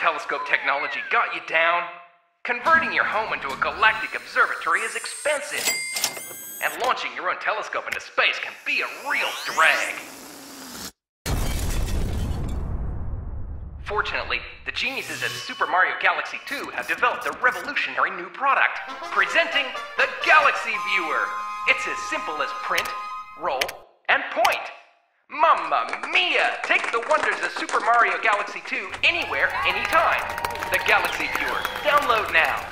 telescope technology got you down? Converting your home into a galactic observatory is expensive. And launching your own telescope into space can be a real drag. Fortunately, the geniuses at Super Mario Galaxy 2 have developed a revolutionary new product, presenting the Galaxy Viewer. It's as simple as print, roll. Mamma mia! Take the wonders of Super Mario Galaxy 2 anywhere, anytime. The Galaxy Viewer. Download now.